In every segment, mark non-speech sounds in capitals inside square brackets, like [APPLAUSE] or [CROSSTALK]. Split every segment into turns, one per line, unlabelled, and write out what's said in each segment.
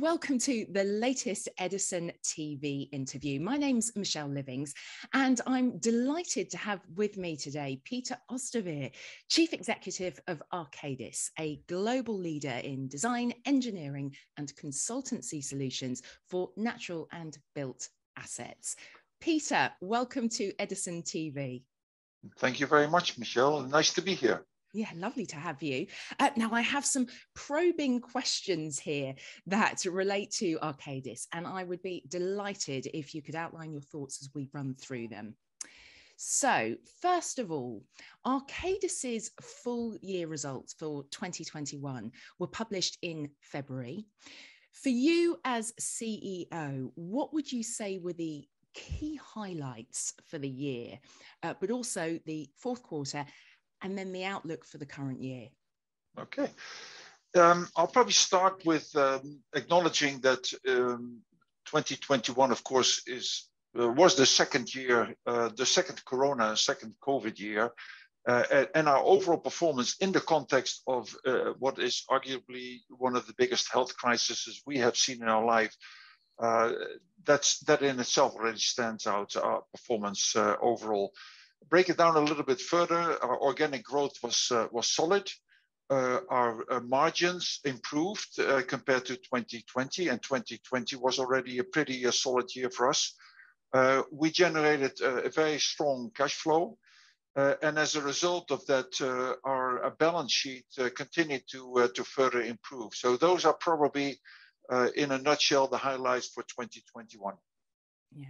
welcome to the latest Edison TV interview. My name's Michelle Livings, and I'm delighted to have with me today Peter Oosterveer, Chief Executive of Arcadis, a global leader in design, engineering, and consultancy solutions for natural and built assets. Peter, welcome to Edison TV.
Thank you very much, Michelle. Nice to be here.
Yeah, lovely to have you. Uh, now, I have some probing questions here that relate to Arcadis, and I would be delighted if you could outline your thoughts as we run through them. So, first of all, Arcadis's full year results for 2021 were published in February. For you as CEO, what would you say were the key highlights for the year, uh, but also the fourth quarter and then the outlook for the current year.
Okay. Um, I'll probably start with um, acknowledging that um, 2021, of course, is uh, was the second year, uh, the second Corona, second COVID year, uh, and our overall performance in the context of uh, what is arguably one of the biggest health crises we have seen in our life. Uh, that's that in itself already stands out. Our performance uh, overall break it down a little bit further, our organic growth was uh, was solid. Uh, our uh, margins improved uh, compared to 2020, and 2020 was already a pretty uh, solid year for us. Uh, we generated a very strong cash flow, and as a result of that, our balance sheet continued to to further improve. So those are probably, in a nutshell, the highlights for 2021.
Yeah.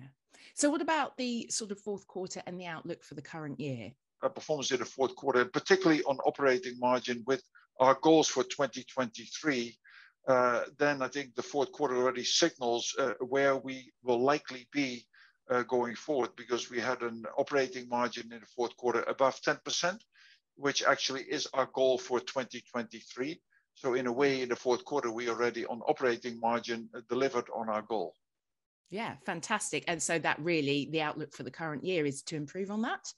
So, what about the sort of fourth quarter and the outlook for the current year?
Our performance in the fourth quarter, particularly on operating margin, with our goals for 2023, uh, then I think the fourth quarter already signals uh, where we will likely be uh, going forward because we had an operating margin in the fourth quarter above 10%, which actually is our goal for 2023. So in a way, in the fourth quarter, we already on operating margin delivered on our goal.
Yeah, fantastic. And so that really the outlook for the current year is to improve on that?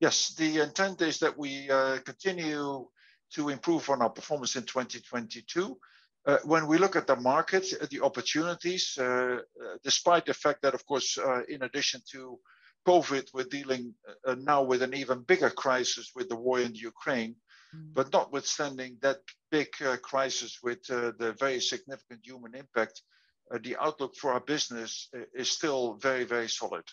Yes, the intent is that we uh, continue to improve on our performance in 2022. Uh, when we look at the market, uh, the opportunities, uh, uh, despite the fact that, of course, uh, in addition to COVID, we're dealing now with an even bigger crisis with the war in Ukraine. Mm. But notwithstanding that big crisis with the very significant human impact, uh, the outlook for our business uh, is still very, very solid.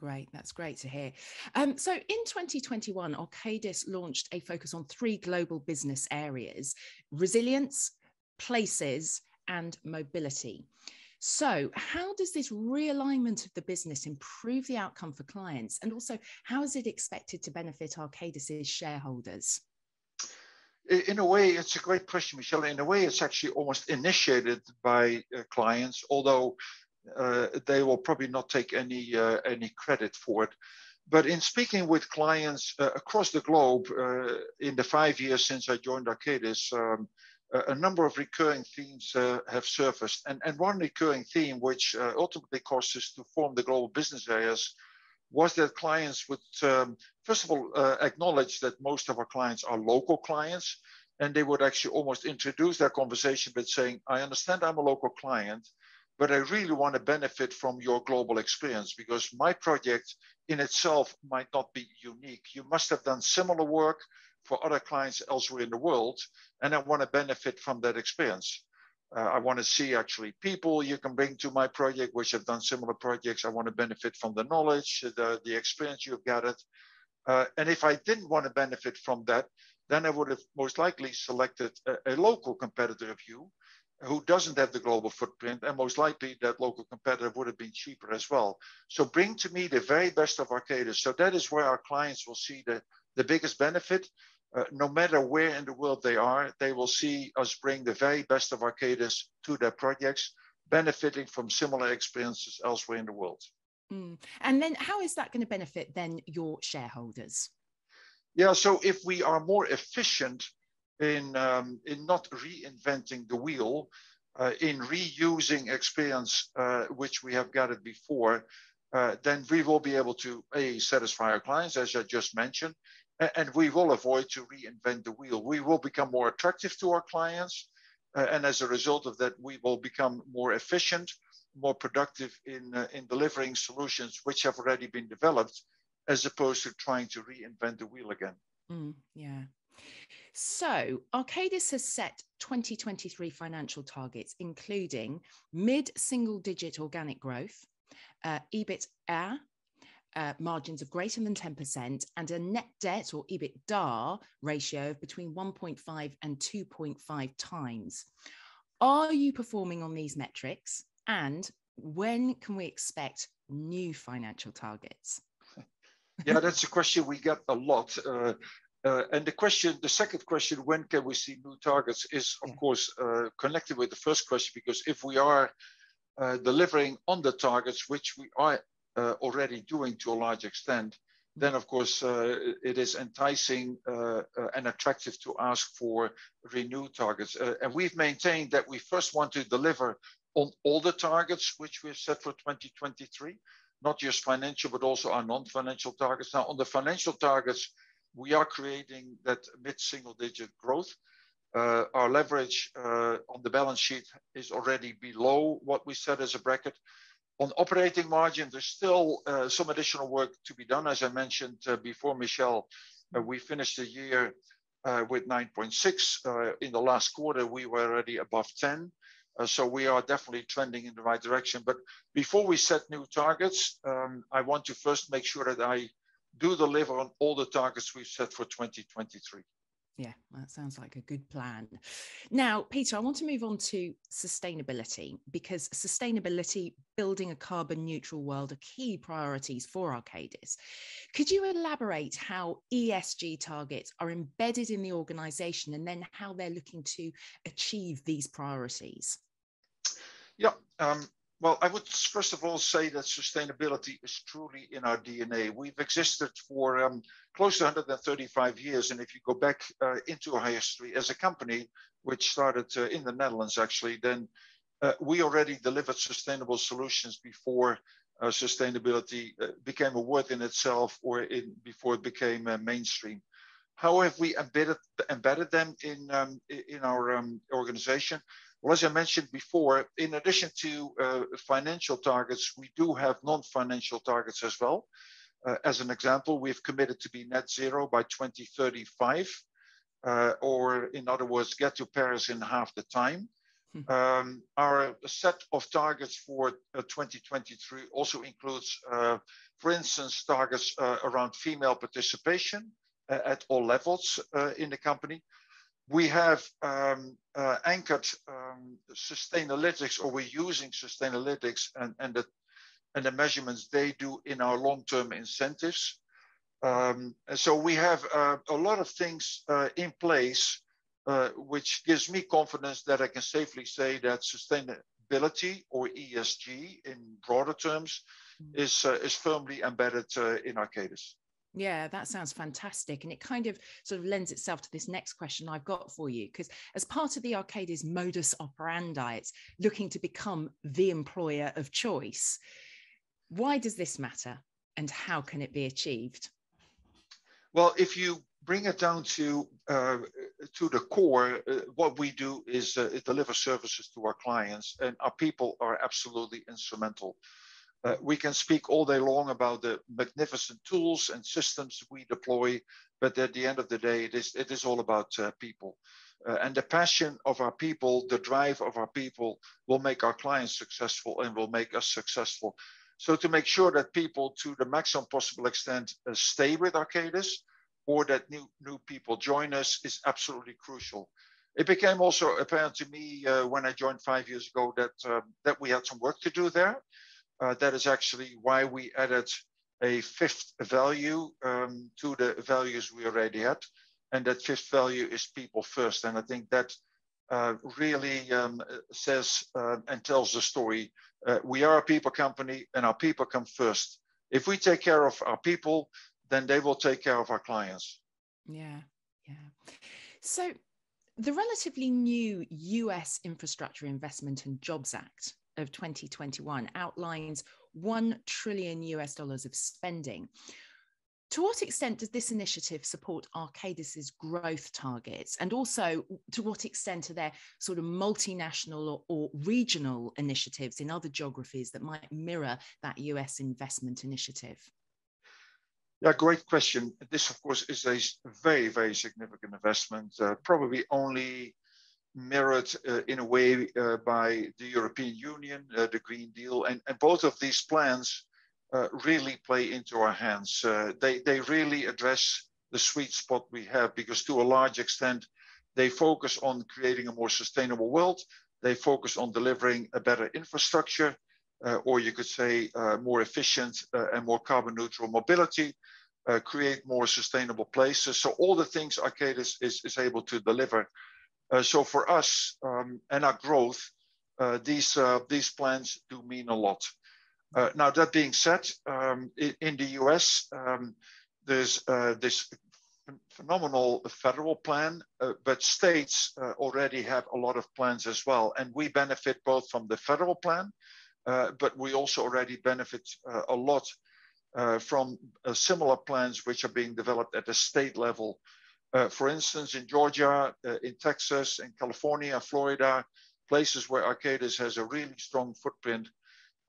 Great, that's great to hear. Um, so in 2021, Arcadis launched a focus on three global business areas resilience, places, and mobility. So, how does this realignment of the business improve the outcome for clients? And also, how is it expected to benefit Arcadis's shareholders?
In a way, it's a great question, Michelle. In a way, it's actually almost initiated by uh, clients, although uh, they will probably not take any uh, any credit for it. But in speaking with clients uh, across the globe uh, in the five years since I joined Arcadis, um, a number of recurring themes uh, have surfaced. And, and one recurring theme, which ultimately caused us to form the global business areas, was that clients would, um, first of all, uh, acknowledge that most of our clients are local clients, and they would actually almost introduce their conversation with saying, I understand I'm a local client, but I really want to benefit from your global experience because my project in itself might not be unique. You must have done similar work for other clients elsewhere in the world, and I want to benefit from that experience. Uh, I want to see actually people you can bring to my project, which have done similar projects. I want to benefit from the knowledge, the, the experience you've gathered. Uh, and if I didn't want to benefit from that, then I would have most likely selected a, a, local competitor of you who doesn't have the global footprint. And most likely that local competitor would have been cheaper as well. So bring to me the very best of Arcadis. So that is where our clients will see the, the biggest benefit uh, no matter where in the world they are, they will see us bring the very best of Arcadis to their projects, benefiting from similar experiences elsewhere in the world.
Mm. And then how is that going to benefit then your shareholders?
Yeah, so if we are more efficient in, um, in not reinventing the wheel, uh, in reusing experience uh, which we have gathered before, uh, then we will be able to a satisfy our clients, as I just mentioned, and we will avoid to reinvent the wheel. We will become more attractive to our clients. Uh, and as a result of that, we will become more efficient, more productive in, uh, in delivering solutions which have already been developed, as opposed to trying to reinvent the wheel again.
Mm, yeah. So, Arcadis has set 2023 financial targets, including mid single digit organic growth, uh, EBITDA uh, margins of greater than 10%, and a net debt or EBITDA ratio of between 1.5 and 2.5 times. Are you performing on these metrics? And when can we expect new financial targets? [LAUGHS]
yeah, that's a question we get a lot. Uh, uh, and the question, the second question, when can we see new targets, is of yeah. course uh, connected with the first question because if we are uh, delivering on the targets, which we are already doing to a large extent, then of course uh, it is enticing uh, and attractive to ask for renewed targets. and we've maintained that we first want to deliver on all the targets which we've set for 2023, not just financial, but also our non-financial targets. Now, on the financial targets, we are creating that mid-single digit growth. Uh, our leverage uh, on the balance sheet is already below what we set as a bracket. On operating margin, there's still uh, some additional work to be done. As I mentioned uh, before, Michelle, uh, we finished the year uh, with 9.6. In the last quarter, we were already above 10. So we are definitely trending in the right direction. But before we set new targets, um, I want to first make sure that I do deliver on all the targets we've set for 2023.
Yeah, that sounds like a good plan. Now, Peter, I want to move on to sustainability because sustainability, building a carbon neutral world are key priorities for Arcadis. Could you elaborate how ESG targets are embedded in the organization and then how they're looking to achieve these priorities?
Yeah, um, well, I would first of all say that sustainability is truly in our DNA. We've existed for um, close to 135 years. And if you go back uh, into our history as a company, which started uh, in the Netherlands actually, then uh, we already delivered sustainable solutions before uh, sustainability uh, became a word in itself or in, before it became uh, mainstream. How have we embedded, embedded them in, um, in our um, organization? Well, as I mentioned before, in addition to uh, financial targets, we do have non-financial targets as well. Uh, as an example, we've committed to be net zero by 2035, uh, or in other words, get to Paris in half the time. Hmm. Um, our set of targets for uh, 2023 also includes, uh, for instance, targets uh, around female participation at all levels in the company we have um, uh, anchored um, Sustainalytics, or we're using Sustainalytics and, and, the, and the measurements they do in our long-term incentives. Um, and so we have uh, a lot of things uh, in place, uh, which gives me confidence that I can safely say that sustainability or ESG in broader terms mm-hmm. is, uh, is firmly embedded uh, in Arcadis.
Yeah, that sounds fantastic. And it kind of sort of lends itself to this next question I've got for you. Because as part of the Arcadis modus operandi, it's looking to become the employer of choice. Why does this matter and how can it be achieved?
Well, if you bring it down to uh, to the core, uh, what we do is uh, deliver services to our clients, and our people are absolutely instrumental. Uh, we can speak all day long about the magnificent tools and systems we deploy, but at the end of the day, it is, it is all about uh, people. Uh, and the passion of our people, the drive of our people will make our clients successful and will make us successful. So to make sure that people to the maximum possible extent uh, stay with Arcadis or that new, new people join us is absolutely crucial. It became also apparent to me uh, when I joined five years ago that, um, that we had some work to do there. Uh, that is actually why we added a fifth value um, to the values we already had. And that fifth value is people first. And I think that uh, really um, says uh, and tells the story. Uh, we are a people company and our people come first. If we take care of our people, then they will take care of our clients.
Yeah, yeah. So the relatively new US Infrastructure Investment and Jobs Act of 2021 outlines 1 trillion US dollars of spending. to what extent does this initiative support Arcadis's growth targets? And also, to what extent are there sort of multinational or, or, regional initiatives in other geographies that might mirror that US investment initiative?
Yeah, great question. This, of course, is a very, very significant investment, uh, probably only mirrored uh, in a way uh, by the European Union, uh, the Green Deal, and, and both of these plans really play into our hands. They, they really address the sweet spot we have because to a large extent, they focus on creating a more sustainable world. They focus on delivering a better infrastructure, uh, or you could say uh, more efficient uh, and more carbon neutral mobility, create more sustainable places. So all the things Arcadis is, is able to deliver. So for us um, and our growth, these, these plans do mean a lot. Uh, now, that being said, um, in, in, the US, um, there's uh, this phenomenal federal plan, uh, but states uh, already have a lot of plans as well. And we benefit both from the federal plan, uh, but we also already benefit uh, a lot from similar plans which are being developed at the state level. For instance, in Georgia, in Texas, in California, Florida, places where Arcadis has a really strong footprint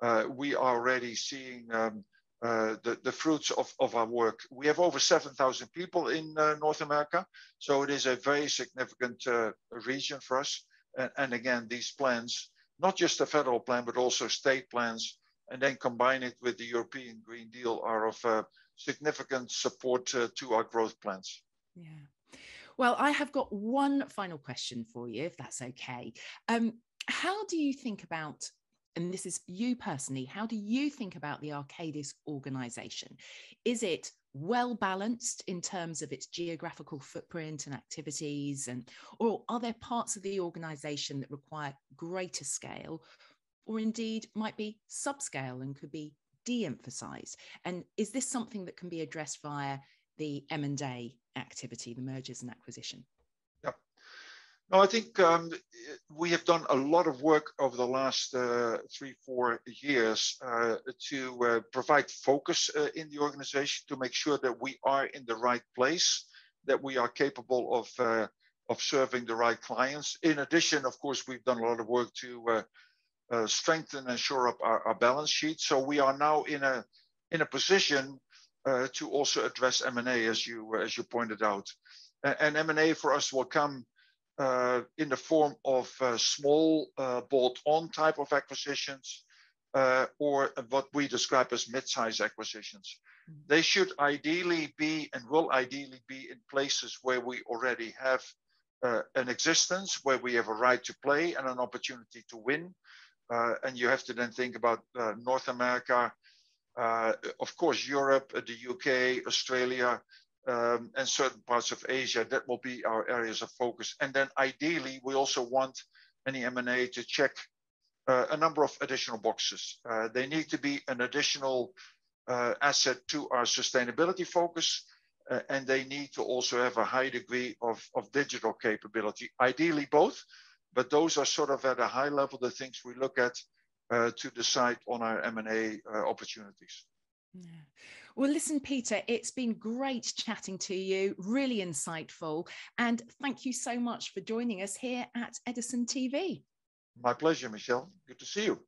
uh, we are already seeing um, uh, the, the fruits of, of our work. We have over 7,000 people in uh, North America, so it is a very significant uh, region for us. And, and, again, these plans, not just the federal plan, but also state plans, and then combine it with the European Green Deal are of uh, significant support uh, to our growth plans.
Yeah. Well, I have got one final question for you, if that's okay. Um, how do you think about and this is you personally, how do you think about the Arcadis organization? Is it well balanced in terms of its geographical footprint and activities and or are there parts of the organization that require greater scale or indeed might be subscale and could be de-emphasized and is this something that can be addressed via the m&a activity the mergers and acquisition Yeah.
no, I think um, we have done a lot of work over the last uh, three, four years uh, to uh, provide focus uh, in the organization to make sure that we are in the right place, that we are capable of uh, of serving the right clients. In addition, of course, we've done a lot of work to uh, strengthen and shore up our, our, balance sheet. So we are now in a in a position to also address M&A, as you as you pointed out, and M&A for us will come uh, in the form of uh, small uh, bolt-on type of acquisitions uh, or what we describe as mid-size acquisitions. Mm-hmm. They should ideally be and will ideally be in places where we already have uh, an existence, where we have a right to play and an opportunity to win. Uh, and you have to then think about North America, of course, Europe, the UK, Australia, um, and certain parts of Asia, that will be our areas of focus. And then ideally, we also want any M&A to check uh, a number of additional boxes. Uh, they need to be an additional uh, asset to our sustainability focus, uh, and they need to also have a high degree of, of digital capability, ideally both, but those are sort of at a high level the things we look at uh, to decide on our M&A uh, opportunities.
Yeah. Well, listen, Peter, it's been great chatting to you, really insightful. And thank you so much for joining us here at Edison TV.
My pleasure, Michelle. Good to see you.